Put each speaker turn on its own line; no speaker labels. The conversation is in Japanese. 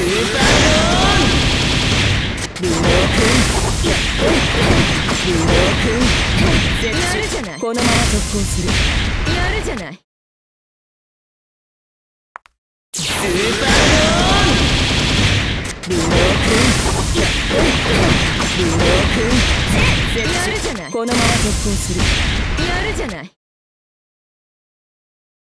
ーパーーン
やるじゃない。
このまま続行する
やるじゃない
スーパードーンルノー君ルノー君
やるじゃない
このまま続行する
やるじゃない。